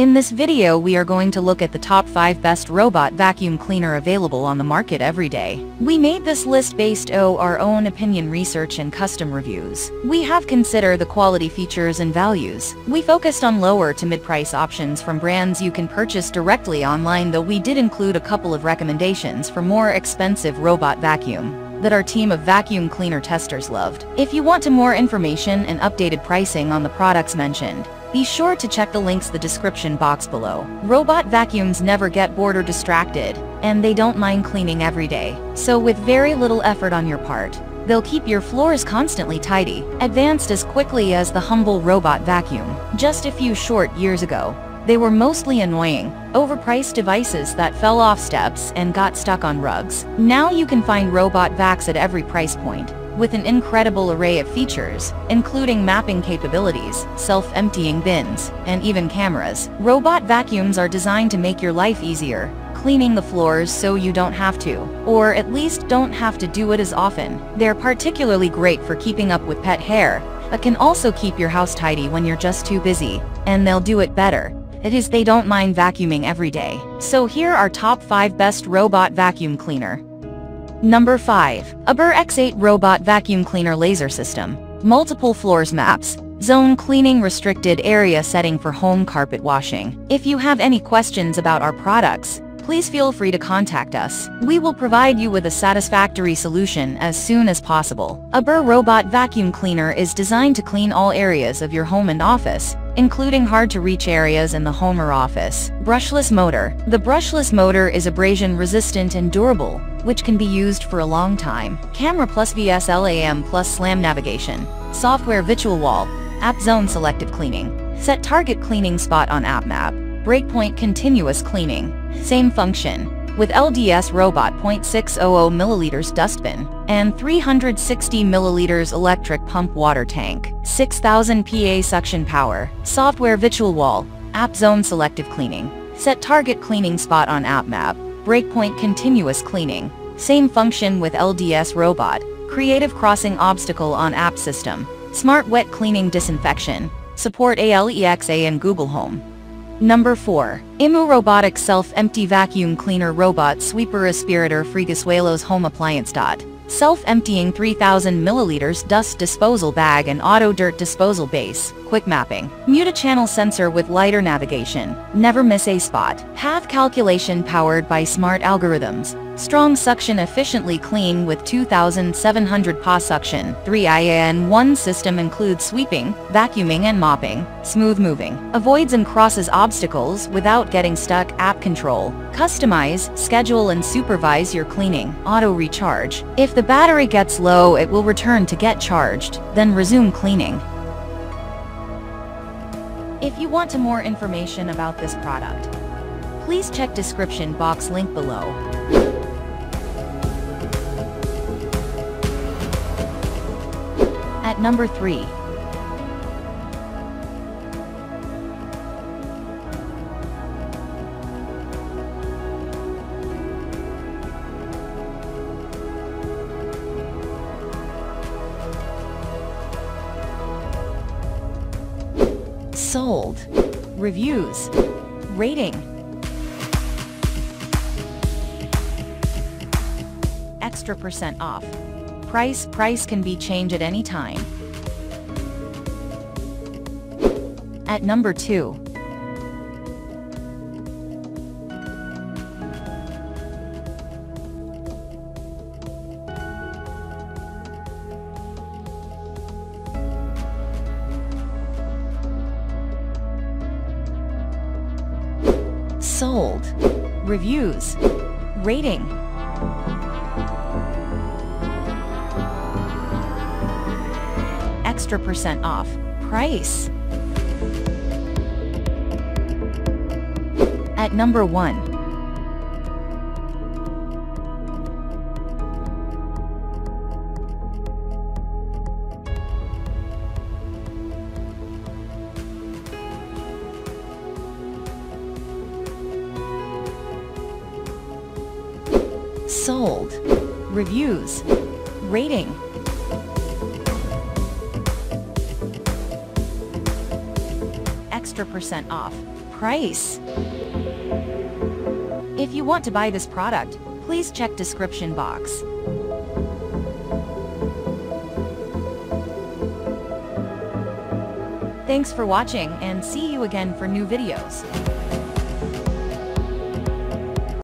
In this video we are going to look at the top 5 best robot vacuum cleaner available on the market every day. We made this list based on our own opinion research and custom reviews. We have considered the quality features and values. We focused on lower to mid-price options from brands you can purchase directly online though we did include a couple of recommendations for more expensive robot vacuum that our team of vacuum cleaner testers loved. If you want to more information and updated pricing on the products mentioned, be sure to check the links the description box below. Robot vacuums never get bored or distracted, and they don't mind cleaning every day. So with very little effort on your part, they'll keep your floors constantly tidy, advanced as quickly as the humble robot vacuum. Just a few short years ago, they were mostly annoying, overpriced devices that fell off steps and got stuck on rugs. Now you can find robot vacs at every price point, with an incredible array of features, including mapping capabilities, self-emptying bins, and even cameras. Robot vacuums are designed to make your life easier, cleaning the floors so you don't have to, or at least don't have to do it as often. They're particularly great for keeping up with pet hair, but can also keep your house tidy when you're just too busy, and they'll do it better. It is they don't mind vacuuming every day. So here are top 5 best robot vacuum cleaner. Number 5. ABIR X8 Robot Vacuum Cleaner Laser System. Multiple floors maps. Zone cleaning restricted area setting for home carpet washing. If you have any questions about our products, please feel free to contact us. We will provide you with a satisfactory solution as soon as possible. ABIR Robot Vacuum Cleaner is designed to clean all areas of your home and office, including hard-to-reach areas in the home or office. Brushless motor. The brushless motor is abrasion-resistant and durable, which can be used for a long time. Camera plus VSLAM plus SLAM navigation. Software virtual wall. App zone selective cleaning. Set target cleaning spot on app map. Breakpoint continuous cleaning. Same function with LDS Robot 0.600 milliliters dustbin and 360 milliliters electric pump water tank, 6000 PA suction power, software virtual wall, app zone selective cleaning, set target cleaning spot on app map, breakpoint continuous cleaning, same function with LDS Robot, creative crossing obstacle on app system, smart wet cleaning disinfection, support Alexa and Google Home. Number 4. IMOU Robotic Self-Empty Vacuum Cleaner Robot Sweeper Aspirador Friegasuelos Home Appliance. Dot. Self-emptying 3000 milliliters dust disposal bag and auto dirt disposal base, quick mapping, Mute a channel sensor with LiDAR navigation, never miss a spot, path calculation powered by smart algorithms, strong suction efficiently clean with 2700 PA suction, 3 IAN 1 system includes sweeping, vacuuming and mopping, smooth moving, avoids and crosses obstacles without getting stuck, app control, customize, schedule and supervise your cleaning, auto recharge. If the battery gets low it will return to get charged, then resume cleaning. If you want more information about this product, please check description box link below. At number 3. Sold. Reviews. Rating. Extra percent off. Price Price can be changed at any time. At number 2. Sold. Reviews. Rating. Extra percent off. Price. At number 1. Sold. Reviews. Rating. Extra percent off. price. If you want to buy this product, please check description box. Thanks for watching and see you again for new videos.